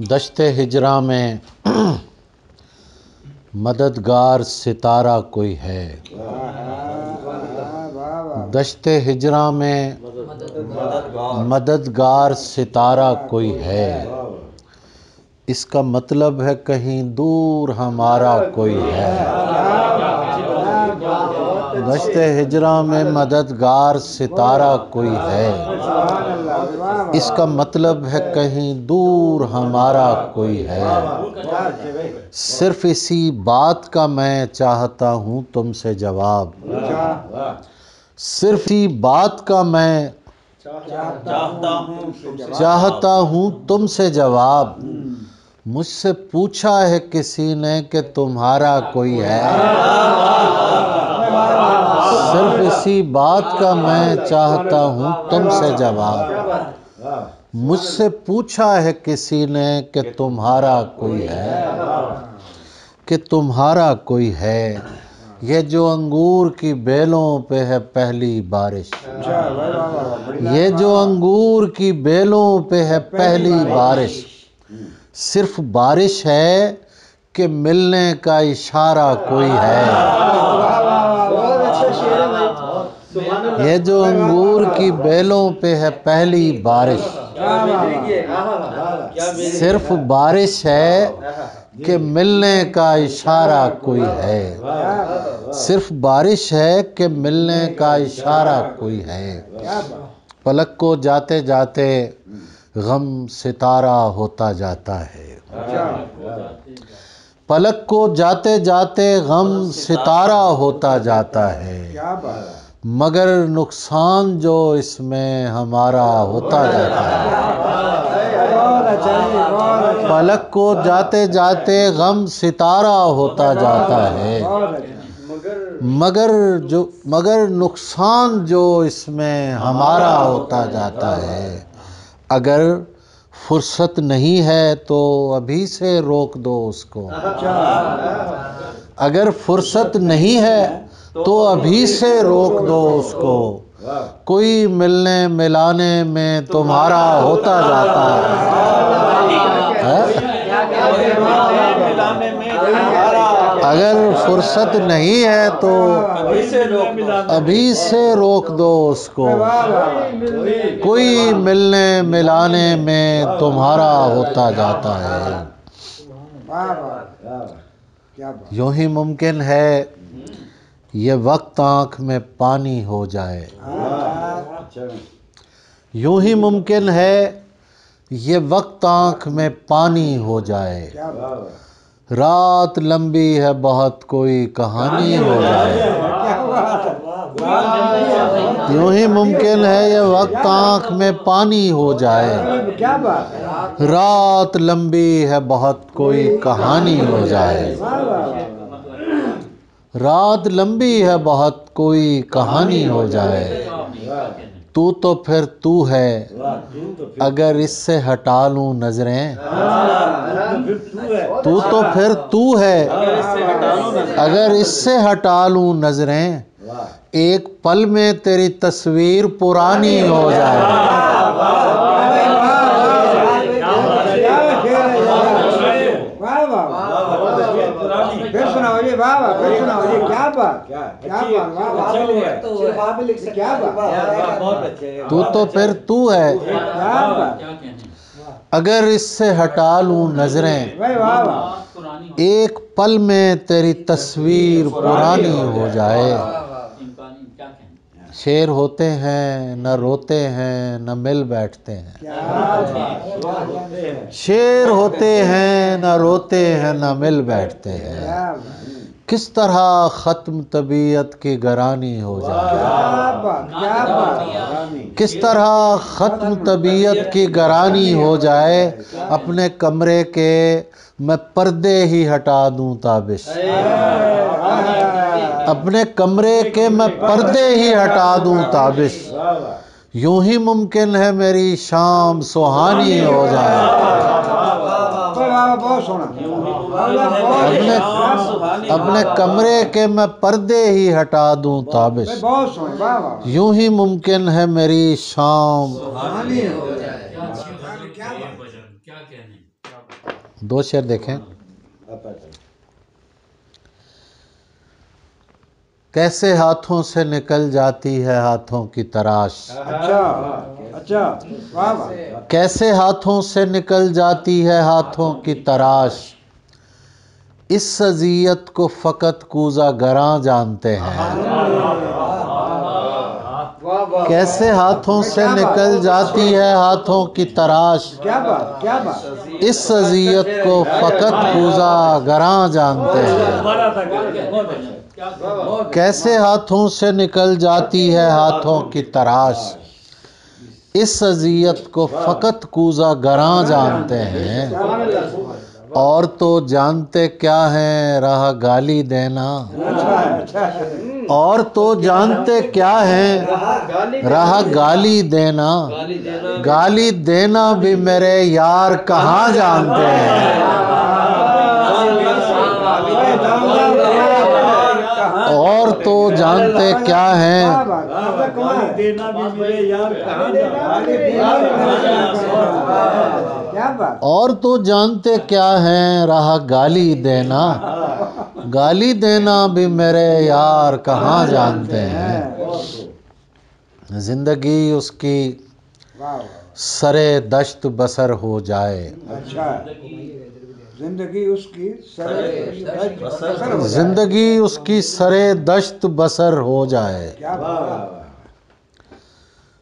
दश्त हिजरा में मददगार सितारा कोई है। दशत हिजरा में मददगार सितारा कोई है। इसका मतलब है कहीं दूर हमारा कोई है। दश्त हिजरा में मददगार सितारा कोई है। इसका मतलब है कहीं दूर हमारा कोई है। सिर्फ़ इसी बात का मैं चाहता हूँ तुमसे जवाब। सिर्फ़ इसी बात का मैं चाहता हूँ तुमसे जवाब। मुझसे पूछा है किसी ने कि तुम्हारा कोई है। सिर्फ़ इसी बात का मैं चाहता हूँ तुमसे जवाब। मुझसे पूछा है किसी ने कि तुम्हारा कोई है? कि तुम्हारा कोई है? ये जो अंगूर की बेलों पे है पहली बारिश। ये जो अंगूर की बेलों पे है पहली बारिश। सिर्फ़ बारिश है कि मिलने का इशारा कोई है? ये जो अंगूर की बेलों पे है पहली बारिश। सिर्फ़ बारिश है कि मिलने का इशारा कोई है। सिर्फ़ बारिश है कि मिलने का इशारा कोई है। पलक को जाते जाते गम सितारा होता जाता है। पलक को जाते जाते गम सितारा होता जाता है। मगर नुकसान जो इसमें हमारा होता जाता है। पलक को जाते जाते गम सितारा होता जाता है। मगर जो, मगर नुकसान जो इसमें हमारा होता जाता है। अगर फुर्सत नहीं है तो अभी से रोक दो उसको। अगर फुर्सत नहीं है तो अभी से रोक दो उसको। कोई मिलने मिलाने में तुम्हारा होता जाता है, अगर फुर्सत नहीं है तो अभी से रोक दो उसको। कोई मिलने मिलाने में तुम्हारा होता जाता है। यूँ ही मुमकिन है ये वक्त आँख में पानी हो जाए। यूँ ही मुमकिन है ये वक्त आँख में पानी हो जाए। रात लंबी है, बहुत कोई कहानी हो जाए। यूँ ही मुमकिन है ये वक्त आँख में पानी हो जाए। रात लंबी है, बहुत कोई कहानी हो जाए। रात लंबी है, बहुत कोई कहानी हो जाए। तू तो फिर तू है। अगर इससे हटा लूँ नज़रें, तू तो फिर तू है। अगर इससे हटा लूँ नज़रें, एक पल में तेरी तस्वीर पुरानी हो जाए फिर सुनाओ जी वाह वाह फिर सुनाओ जी क्या क्या बात वाह वाह क्या बात बहुत अच्छे तू तो फिर तू है अगर इससे हटा लूँ नज़रें भाई वाह वाह एक पल में तेरी तस्वीर पुरानी हो जाए शेर होते हैं न रोते हैं न मिल बैठते हैं शेर होते हैं न रोते हैं न मिल बैठते हैं किस तरह ख़त्म तबीयत की गरानी हो जाए किस तरह ख़त्म तबीयत की गरानी हो जाए अपने कमरे के मैं पर्दे ही हटा दूँ ताबिश अपने कमरे के मैं पर्दे ही हटा दूँ ताबिश यूँ ही मुमकिन है मेरी शाम सुहानी हो जाए बहुत सोना अपने अपने कमरे के मैं पर्दे ही हटा दूँ ताबिश। यूँ ही मुमकिन है मेरी शाम। कहानी हो क्या भजन क्या कहने दो शेर देखें। कैसे हाथों से निकल जाती है हाथों की तराश? अच्छा अच्छा वाह वाह। कैसे हाथों से निकल जाती है हाथों की तराश? इस सजियत को फ़कत कूजा गरां जानते हैं। कैसे हाथों से निकल जाती है हाथों की तराश? इस सजियत को फ़कत कूजा गरां जानते हैं। कैसे हाथों से निकल जाती है हाथों की तराश? इस अजियत को फ़कत कूजा गरां जानते हैं। और तो जानते क्या हैं, राह गाली देना। और तो जानते क्या हैं, राह गाली देना। गाली देना भी मेरे यार कहाँ जानते हैं और तो जानते क्या हैं क्या बात मतलब कमाल देना भी मेरे यार कहाँ क्या बात और तो जानते क्या हैं, रहा गाली देना। गाली देना भी मेरे यार कहाँ जानते हैं? ज़िंदगी उसकी सरे दश्त बसर हो जाए। ज़िंदगी उसकी सर बसर हो जाए। ज़िंदगी उसकी सरे दश्त बसर हो जाए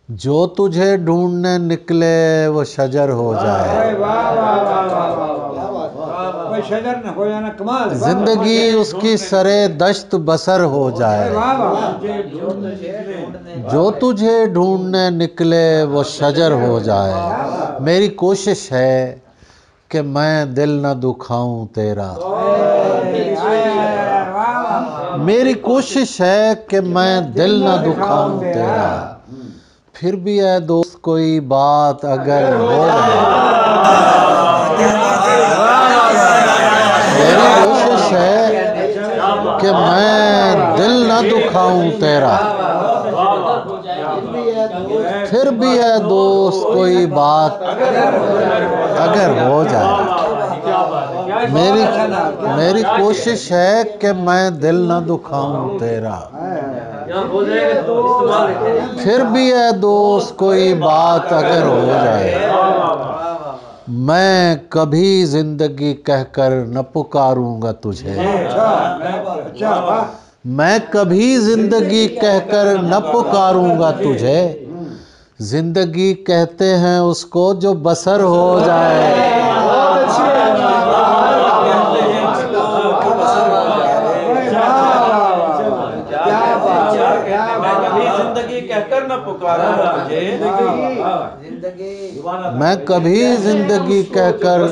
जो तुझे ढूँढने निकले वो शजर हो जाए हो ज़िंदगी उसकी सरे दश्त बसर हो जाए वाह वाह जो तुझे ढूँढने निकले वो शजर हो जाए मेरी कोशिश है कि मैं दिल न दुखाऊं तेरा। मेरी कोशिश है कि मैं दिल न दुखाऊं तेरा। फिर भी है दोस्त कोई बात अगर हो। मेरी कोशिश है कि मैं दिल न दुखाऊं तेरा फिर भी है दोस्त, कोई बात अगर हो जाए। मेरी मेरी कोशिश है कि मैं दिल ना दुखाऊं तेरा। फिर भी है दोस्त, कोई बात अगर हो जाए। मैं कभी ज़िंदगी कहकर न पुकारूँगा तुझे। मैं कभी ज़िंदगी कहकर न पुकारूँगा तुझे। ज़िंदगी कहते हैं उसको जो बसर हो जाए मैं कभी ज़िंदगी कहकर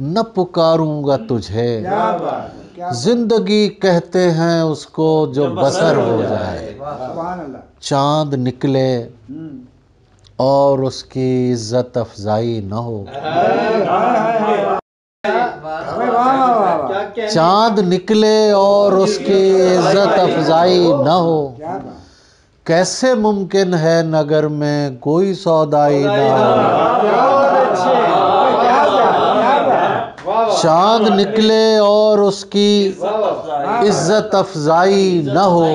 न पुकारूँगा तुझे ज़िंदगी कहते हैं उसको जो बसर हो जाए चाँद निकले। और उसकी इज़्ज़त अफजाई न हो। चाँद निकले और उसकी इज़्ज़त अफजाई न हो। कैसे मुमकिन है नगर में कोई सौदाई ना हो? चाँद निकले और उसकी इज़्ज़त अफजाई न हो।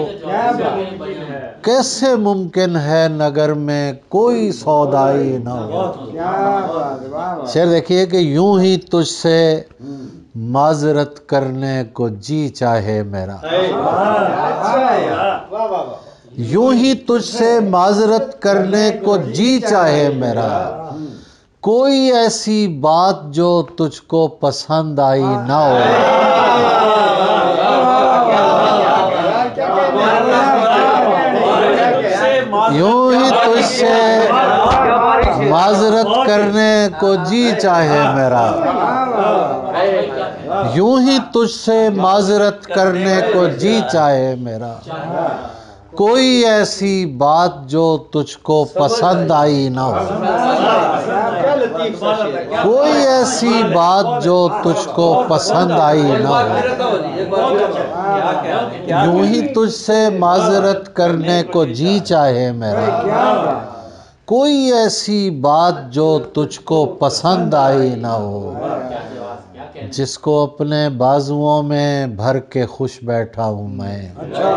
कैसे मुमकिन है नगर में कोई सौदाई न हो? क्या बात वाह वाह। शेर देखिए कि यूँ ही तुझसे माजरत करने को जी चाहे मेरा। यूँ ही तुझसे माजरत करने को जी चाहे मेरा। कोई ऐसी बात जो तुझको पसंद आई ना हो? यूँ ही तुझसे माजरत करने को जी चाहे मेरा। यूँ ही तुझसे माजरत करने को जी चाहे मेरा। कोई ऐसी बात जो तुझको पसंद आई ना हो। कोई ऐसी बात जो तुझको पसंद आई ना हो। यूँ ही तुझसे माजरत करने को जी चाहे मेरा। कोई ऐसी बात जो तुझको पसंद आई ना हो। जिसको अपने बाजुओं में भर के खुश बैठा हूँ मैं। अच्छा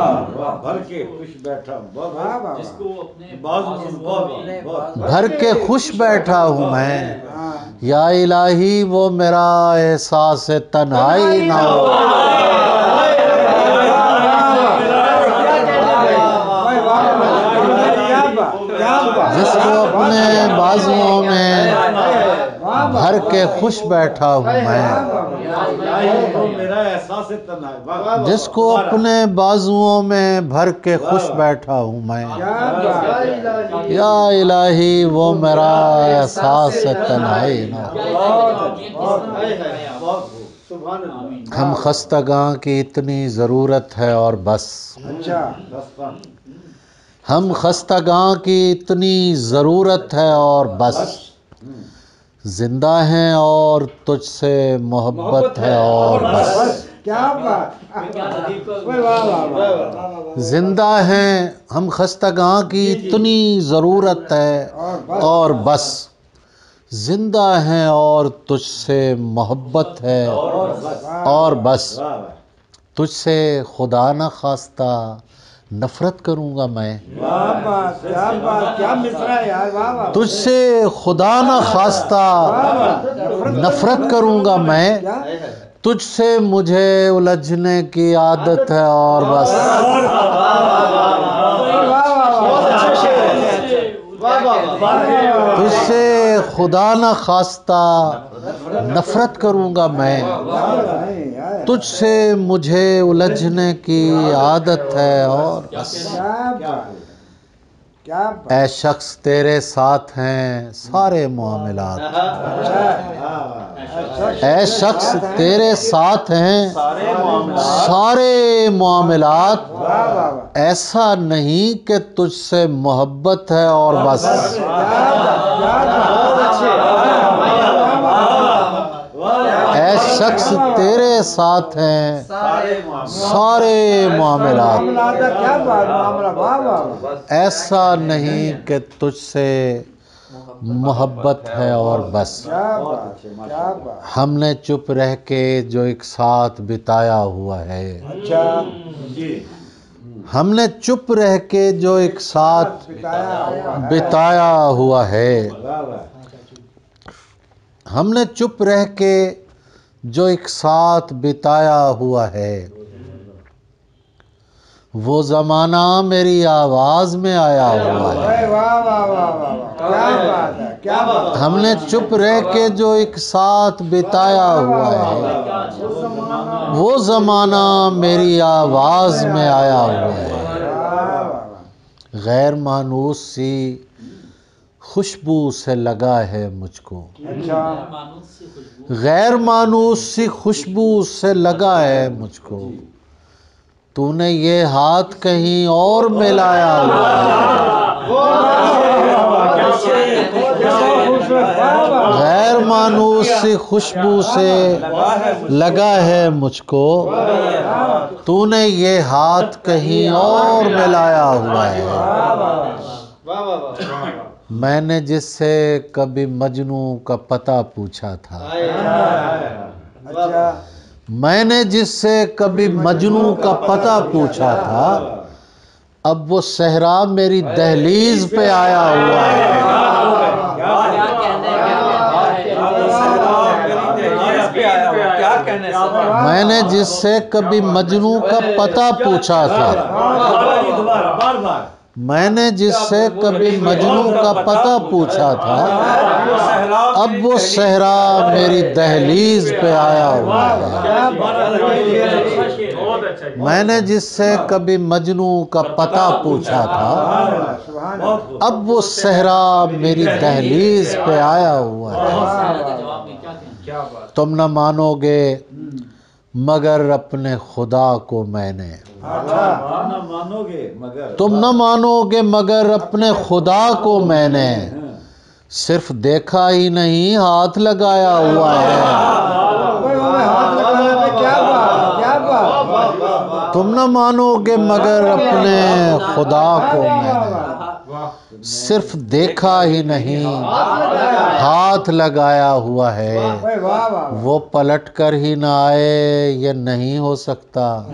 भर के खुश बैठा हूँ। जिसको अपने भर के खुश बैठा हूँ मैं। हाँ। या इलाही वो मेरा एहसास तन्हाई ना हो। जिसको अपने बाजुओं में भर के खुश बैठा हूँ मैं। जिसको अपने बाजुओं में भर के खुश बैठा हूँ मैं। या इलाही, वो मेरा एहसास अल्लाह हम खस्तगां की इतनी ज़रूरत है और बस। हम खस्तगां की इतनी ज़रूरत है और बस। ज़िंदा हैं और तुझसे मोहब्बत है और बस। क्या बात। वाह वाह वाह वाह ज़िंदा हैं हम खस्तगां की इतनी ज़रूरत है और बस। ज़िंदा हैं और तुझसे मोहब्बत है और बस। तुझसे खुदा न खास्ता नफ़रत करूँगा मैं। वाह बात क्या बात क्या मिसरा यार वाह वाह। तुझसे खुदा न खास्ता नफ़रत करूँगा मैं। तुझसे मुझे उलझने की आदत है और बस। तुझसे खुदा न खास्ता, नफ़रत करूँगा मैं। तुझसे मुझे उलझने की आदत है और बस। ऐ शख्स तेरे साथ हैं, सारे मामलात। ऐ शख्स तेरे साथ हैं, सारे मामला मामलात। ऐसा नहीं कि तुझसे मोहब्बत है और बस क्या बात क्या बात ऐ शख्स तेरे साथ हैं। सारे मामला ऐसा नहीं कि तुझसे मोहब्बत है और बस। हमने चुप रह के जो एक साथ बिताया हुआ है। अच्छा। हमने चुप रह के जो एक साथ बिताया हुआ है। हमने चुप रह के जो एक साथ बिताया हुआ है। वो ज़माना मेरी आवाज़ में आया हुआ है। अरे वाह वाह वाह वाह वाह। क्या बात है क्या बात हमने चुप रह के जो एक साथ बिताया हुआ है। वो ज़माना मेरी आवाज़ में आया हुआ है। वाह वाह वाह। गैर मानूस सी खुशबू से लगा है मुझको। अच्छा। गैर मानूस सी खुशबू से लगा है मुझको। तूने ये हाथ कहीं और मिलाया। हुआ गैर मानूस सी खुशबू से लगा है मुझको। तूने ये हाथ कहीं और मिलाया हुआ है। मैंने जिससे कभी मजनू का पता पूछा था। अच्छा। मैंने जिससे कभी मजनू का पता पूछा था अब वो सहरा मेरी दहलीज पे आया हुआ है। मैंने जिससे कभी मजनू का पता पूछा था। बार बार। मैंने जिससे कभी मजनू का पता पूछा था? अब वो सहरा मेरी दहलीज पे आया हुआ है। मैंने जिससे कभी मजनू का पता पूछा था। अब वो सहरा मेरी दहलीज पे आया हुआ है? तुम न मानोगे मगर अपने खुदा को मैंने। मानोगे मगर। तुम न मानोगे मगर अपने खुदा को मैंने। सिर्फ़ देखा ही नहीं हाथ लगाया हुआ है। तुम न मानोगे मगर अपने खुदा को मैंने। सिर्फ़ देखा ही नहीं। हाथ लगाया हुआ है। वो पलट कर ही ना आए ये नहीं हो सकता।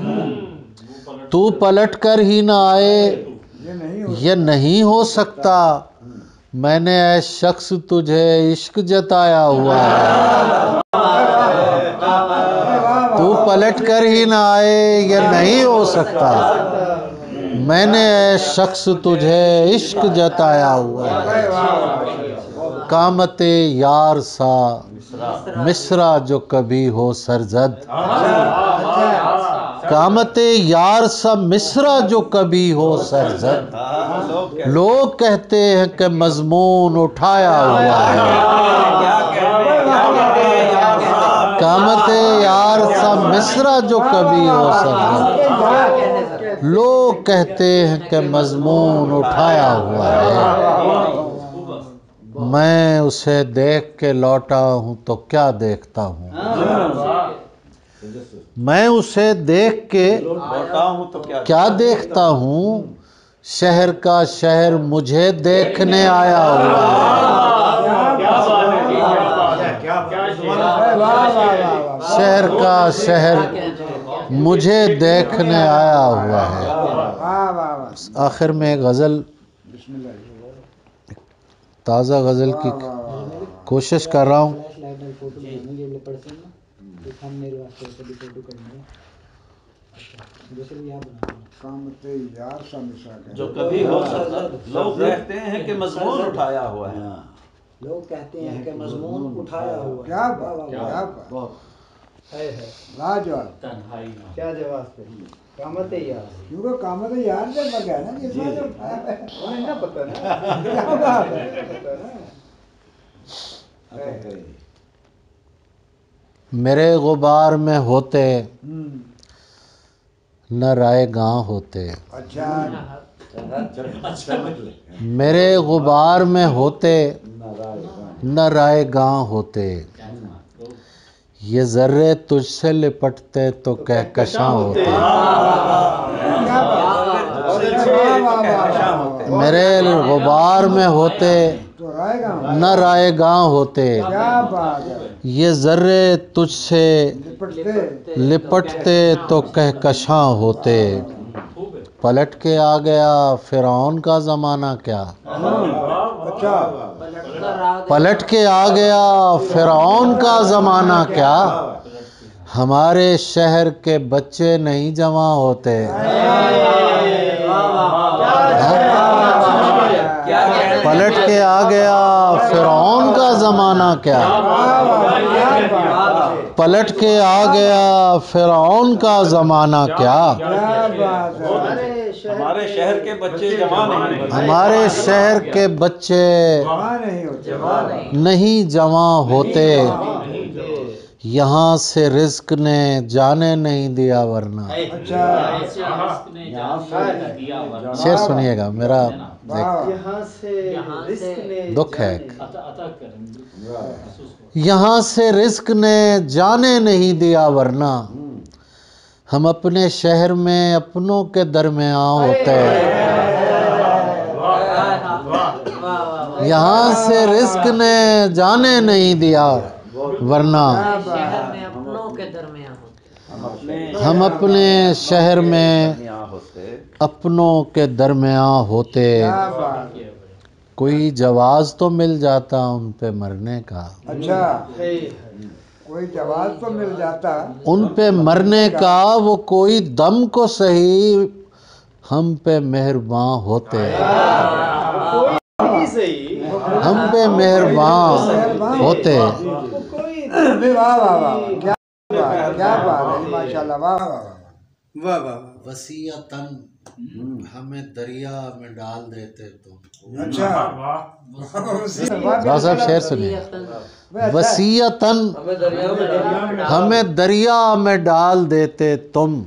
तू पलट कर ही ना आए ये नहीं हो सकता। मैंने ऐ शख्स तुझे इश्क जताया हुआ है। तू पलट कर ही ना आए ये नहीं हो सकता। मैंने ऐ शख्स तुझे इश्क जताया हुआ है। कामते यार सा, मिसरा जो कभी हो सरजद। कामते यार सा, मिसरा जो कभी हो सरजद। लोग कहते हैं कि मजमून उठाया हुआ है। कामते यार सा, मिसरा जो कभी हो सरजद। लोग कहते हैं कि मजमून उठाया हुआ है। मैं उसे देख के लौटा हूँ तो क्या देखता हूँ? मैं उसे देख के लौटा हूँ तो क्या क्या देखता हूँ? शहर का शहर मुझे देखने आया हुआ है। शहर का शहर मुझे देखने आया हुआ है। वाह वाह वाह। आखिर में गज़ल बिस्मिल्लाह ताज़ा गज़ल की कोशिश कर रहा हूँ। है अच्छा जो कभी हो लोग कहते हैं कि मजमून उठाया हुआ है। लोग कहते हैं कि मजमून उठाया हुआ है। क्या क्या बात। है है लाजवाब क्या जवाब कामत है यार क्योंकि कामते यार से बगैर ना जिस बात से उठाया है। उन्हें ना पता ना। क्या बात है पता ना मेरे गुबार में होते हम्म, न राय गाँव होते। अच्छा। मेरे गुबार में होते न राय गाँव होते। ये जर्रे तुझसे लिपटते तो कहकशां होते। मेरे गुबार में होते, न राय गाँव होते। ये जर्रे तुझसे लिपटते तो कहकशां होते। पलट के आ गया फिरौन का ज़माना क्या? अच्छा। पलट के आ गया फिरौन का ज़माना क्या? हमारे शहर के बच्चे नहीं जमा होते। पलट के आ गया फिरौन का ज़माना क्या? पलट के आ गया फिरौन का ज़माना क्या? हमारे शहर के बच्चे जमा नहीं हमारे शहर के बच्चे नहीं होते नहीं जमा होते यहाँ से रिस्क ने जाने नहीं दिया वरना। अच्छा। ने जान दिया वरना। शेर सुनिएगा मेरा दुख। है। हो यहाँ से रिस्क ने जाने नहीं दिया वरना। हम अपने शहर में अपनों के दरमियान होते हैं। यहाँ से रिस्क ने जाने नहीं दिया वरना शहर में अपनों के दरमियान होते हम अपने शहर में अपनों के दरमियान होते। क्या बात है कोई जवाज तो मिल जाता उन पे मरने का। अच्छा। कोई जवाब तो मिल जाता। उन पे मरने का वो कोई दम को सही हम पे मेहरबान होते। हम पे मेहरबान होते। क्या बात क्या बात है माशाल्लाह वाह वाह। वाह वाह वाह वसीयतन। हमें दरिया में डाल देते तो। अच्छा। साहब शेर सुनिए वसीयतन। हमें दरिया में डाल देते तुम।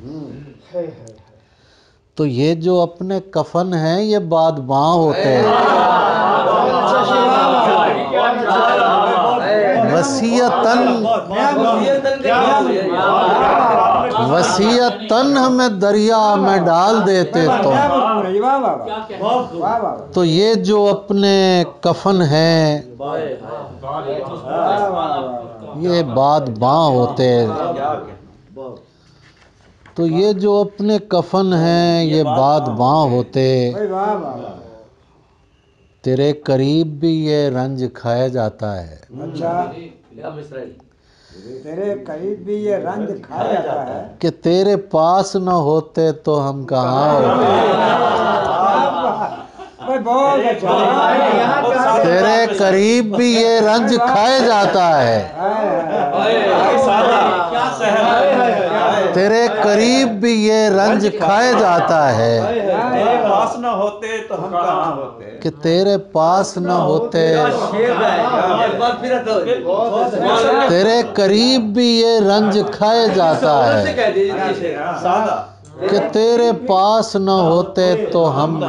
तो ये जो अपने कफन हैं ये बाद होते हैं। वसीयतन। वसीयतन हमें दरिया में डाल देते तो। तो ये जो अपने कफन हैं ये बाद बाँ होते तो ये जो अपने कफन हैं ये बाद बाँ होते वाह तेरे करीब भी ये रंज खाया जाता है। अच्छा। तेरे करीब भी ये रंज खा जाता है। कि तेरे पास न होते तो हम कहाँ होते? भाई बहुत अच्छा तेरे करीब भी ये रंज खाए जाता है। तेरे करीब भी ये रंज खाए जाता है। तेरे पास न होते तो हम कहाँ होते? कि तेरे पास न होते? तेरे करीब भी ये रंज खाए जाता है कि तेरे पास न होते तो हम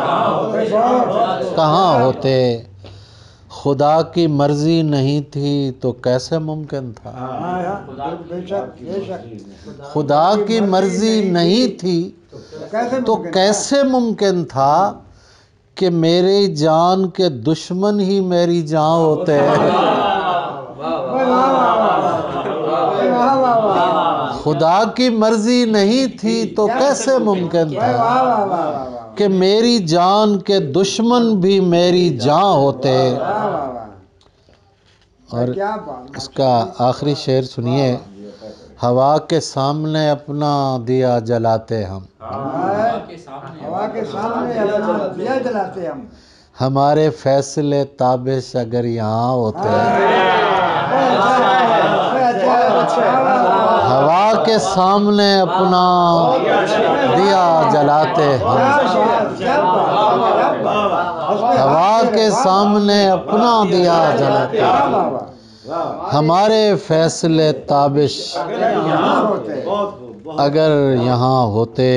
कहाँ होते? खुदा की मर्ज़ी नहीं थी तो कैसे मुमकिन था हाँ, हाँ, खुदा की मर्ज़ी नहीं थी तो कैसे मुमकिन था कि मेरी जान के दुश्मन ही मेरी जान होते खुदा की मर्ज़ी नहीं थी तो कैसे मुमकिन था कि मेरी जान के दुश्मन भी मेरी जान होते। वाह वाह वाह और इसका आखिरी शेर सुनिए। हवा के सामने अपना दिया जलाते हम। है के सामने हवा के सामने अपना दिया जलाते हम। हमारे फैसले ताबिश अगर यहाँ होते। अच्छा अच्छा हवा के सामने अपना दिया जलाते बात हवा के सामने अपना दिया जलाते हैं। हमारे फैसले ताबिश अगर यहाँ होते।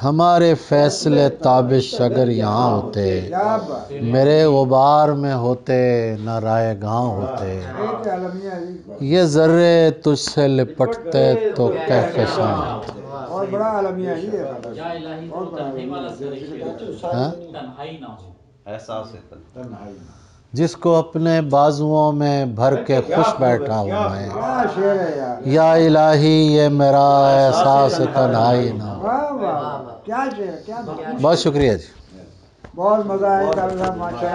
हमारे फैसले ताबिश अगर यहाँ होते मेरे गुबार में होते न राय गाँव होते। ये जर्रे तुझसे लिपटते तो कहकशां बहुत बड़ा अलमिया जी है। हाँ? तन्हाई ना हो। एहसास है तन्हाई। जिसको अपने बाजुओं में भर के खुश बैठा हुआ है। या इलाही ये मेरा एहसास तन्हाई ना बहुत शुक्रिया जी। बहुत मज़ा आया माशा